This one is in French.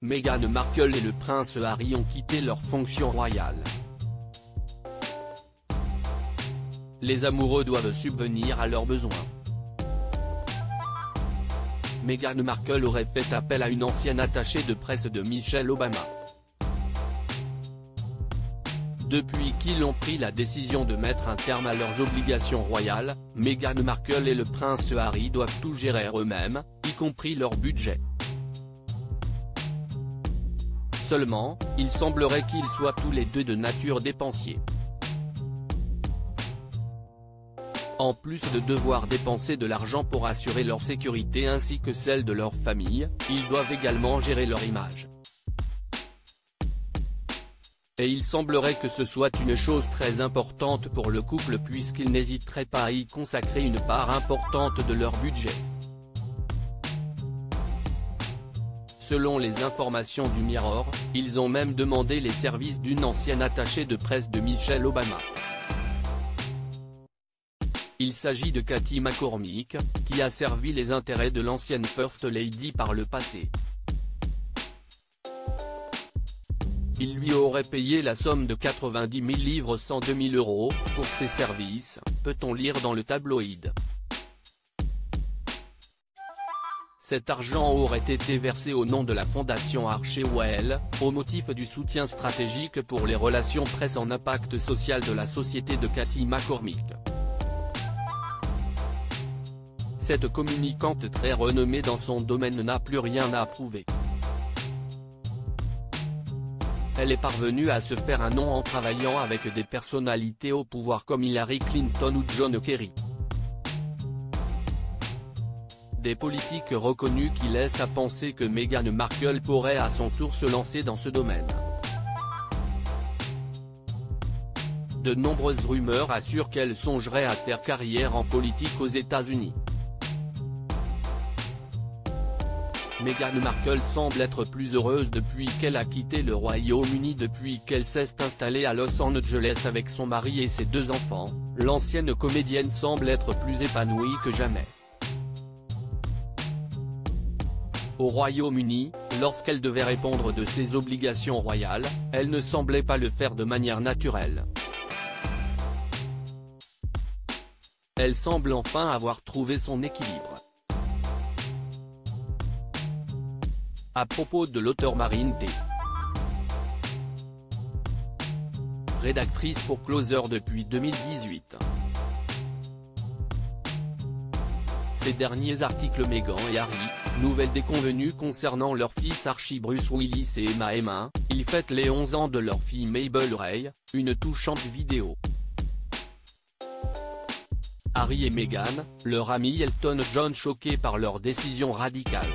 Meghan Markle et le prince Harry ont quitté leur fonction royale. Les amoureux doivent subvenir à leurs besoins. Meghan Markle aurait fait appel à une ancienne attachée de presse de Michelle Obama. Depuis qu'ils ont pris la décision de mettre un terme à leurs obligations royales, Meghan Markle et le prince Harry doivent tout gérer eux-mêmes, y compris leur budget. Seulement, il semblerait qu'ils soient tous les deux de nature dépensier. En plus de devoir dépenser de l'argent pour assurer leur sécurité ainsi que celle de leur famille, ils doivent également gérer leur image. Et il semblerait que ce soit une chose très importante pour le couple puisqu'ils n'hésiteraient pas à y consacrer une part importante de leur budget. Selon les informations du Mirror, ils ont même demandé les services d'une ancienne attachée de presse de Michelle Obama. Il s'agit de Cathy McCormick, qui a servi les intérêts de l'ancienne First Lady par le passé. Il lui aurait payé la somme de 90 000 livres 102 000 euros, pour ses services, peut-on lire dans le tabloïd. Cet argent aurait été versé au nom de la fondation Archewell, au motif du soutien stratégique pour les relations presse en impact social de la société de Cathy McCormick. Cette communicante très renommée dans son domaine n'a plus rien à prouver. Elle est parvenue à se faire un nom en travaillant avec des personnalités au pouvoir comme Hillary Clinton ou John Kerry des politiques reconnus qui laissent à penser que Meghan Markle pourrait à son tour se lancer dans ce domaine. De nombreuses rumeurs assurent qu'elle songerait à faire carrière en politique aux États-Unis. Meghan Markle semble être plus heureuse depuis qu'elle a quitté le Royaume-Uni depuis qu'elle s'est installée à Los Angeles avec son mari et ses deux enfants, l'ancienne comédienne semble être plus épanouie que jamais. Au Royaume-Uni, lorsqu'elle devait répondre de ses obligations royales, elle ne semblait pas le faire de manière naturelle. Elle semble enfin avoir trouvé son équilibre. À propos de l'auteur Marine T. Rédactrice pour Closer depuis 2018. Ces derniers articles Meghan et Harry, nouvelles déconvenues concernant leur fils Archie Bruce Willis et Emma Emma, ils fêtent les 11 ans de leur fille Mabel Ray, une touchante vidéo. Harry et Meghan, leur ami Elton John choqués par leur décision radicale.